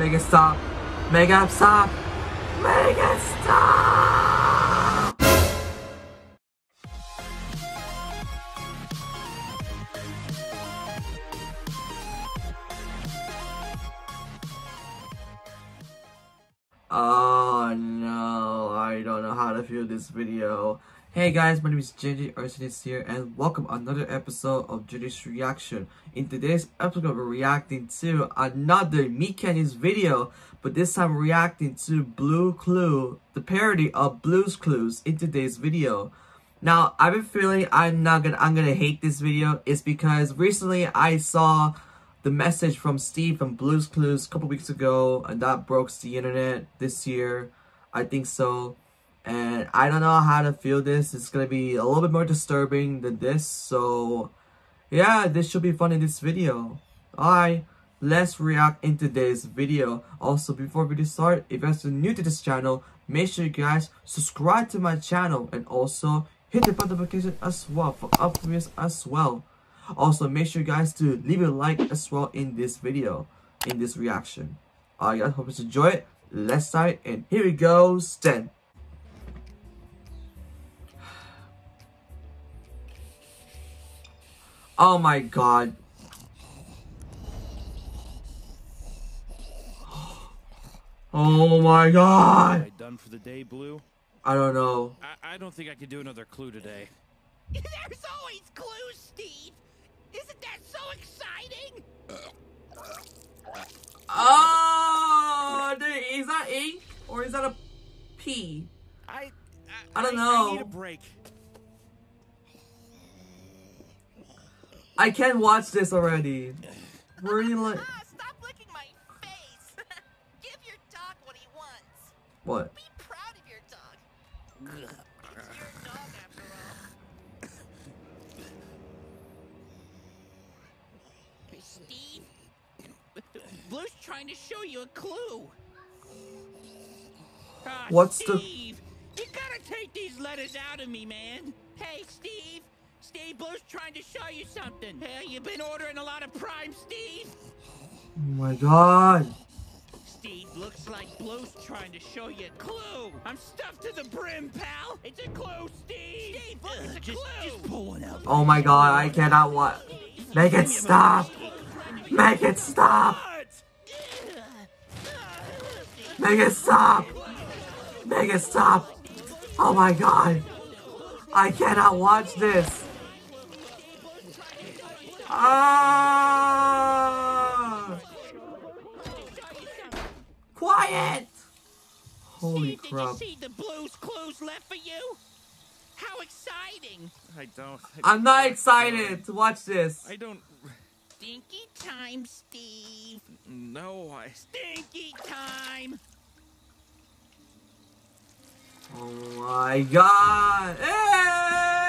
Make it stop. Make it stop. Make it stop. Oh no, I don't know how to feel this video. Hey guys, my name is Janjee Arcinas here and welcome another episode of Janjee's Reaction. In today's episode, we're reacting to another MeatCanyon's video, but this time reacting to Bloo Cloo, the parody of Blue's Clues in today's video. Now, I've been feeling I'm not gonna I'm gonna hate this video. It's because recently I saw the message from Steve from Blue's Clues a couple weeks ago, and that broke the internet this year. I think so. And I don't know how to feel this. It's gonna be a little bit more disturbing than this. So, yeah, this should be fun in this video. Alright, let's react in today's video. Also, before we start, if you guys are new to this channel, make sure you guys subscribe to my channel and also hit the notification as well for updates as well. Also, make sure you guys to leave a like as well in this video, in this reaction. Alright guys, hope you enjoy it. Let's start, and here we go, Sten. Oh my god. Oh my god! I done for the day, Blue? I don't know. I, I don't think I could do another clue today. There's always clues, Steve. Isn't that so exciting? Oh, dude, is that ink or is that a P? I I don't I know. need a break. I can't watch this already. You like stop licking my face. Give your dog what he wants. what? Be proud of your dog. It's your dog, after all. Steve, Blue's trying to show you a clue. Ah, What's the- Steve, you gotta take these letters out of me, man. Hey, Steve. Steve, Blue's trying to show you something. Hey, you've been ordering a lot of Prime, Steve? Oh my god. Steve, looks like Blue's trying to show you a clue. I'm stuffed to the brim, pal. It's a clue, Steve. Steve, look, it's a just, clue. just pull one out. Oh my god, I cannot watch. Make it stop. Make it stop. Make it stop. Make it stop. Oh my god. I cannot watch this. Ah! Quiet! Holy Steve, crap. Did you see the Blue's clues left for you? How exciting. I don't. I'm not excited to watch this. I don't. Stinky time, Steve. No, I. Stinky time. Oh my god! Eh!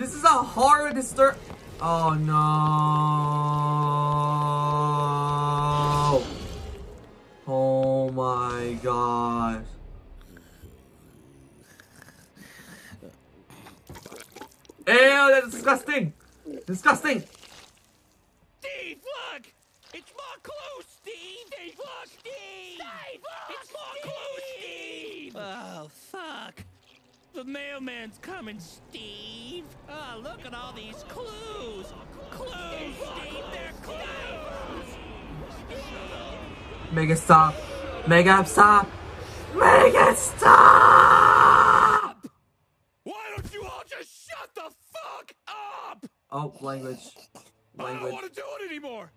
This is a horror disturb. Oh no! Oh my god! Ew, that's disgusting! Disgusting! The mailman's coming, Steve. Oh, look at all these clues. Clues, Steve, they're clues! It stop! It stop! It stop! Why don't you all just shut the fuck up? Oh, language. I don't want to do it anymore.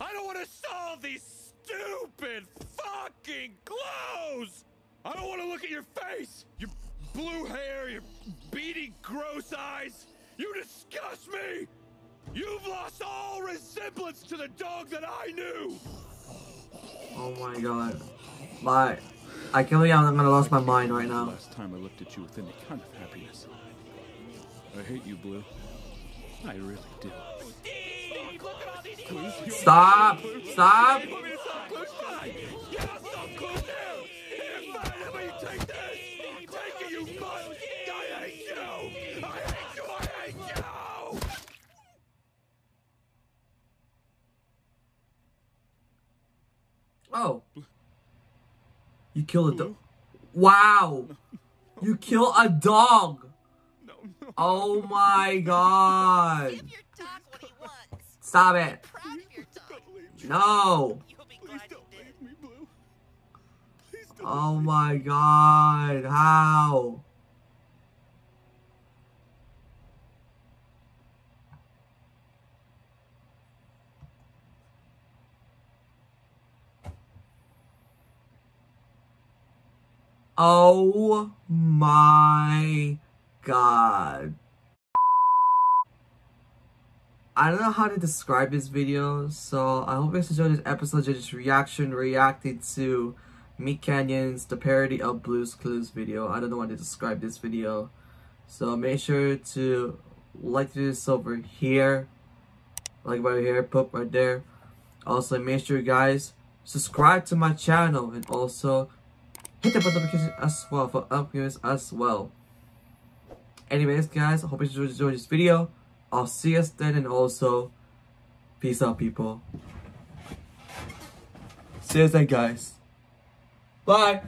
I don't want to solve these stupid fucking clues. I don't want to look at your face, your blue hair, your beady, gross eyes. You disgust me. You've lost all resemblance to the dog that I knew. Oh my god. My, I can't believe I'm gonna lose my mind right now. Last time I looked at you with any kind of happiness. I hate you, Blue. I really do. Steve, look at all these clues! Stop! Stop! I hate you! I hate you! I hate you! Oh. You killed a dog. Wow. You kill a dog. Oh my god. Stop it. No. Oh my god! How? Oh my god. I don't know how to describe this video, so I hope you guys enjoyed this episode of just reaction reacting to MeatCanyon's the parody of Blue's Clues video. I don't know how to describe this video. So make sure to like this over here. Like right here, put right there. Also make sure guys subscribe to my channel and also hit the bell notification as well for updates as well. Anyways guys, I hope you enjoyed this video. I'll see you then and also peace out people. See you then guys. Bye.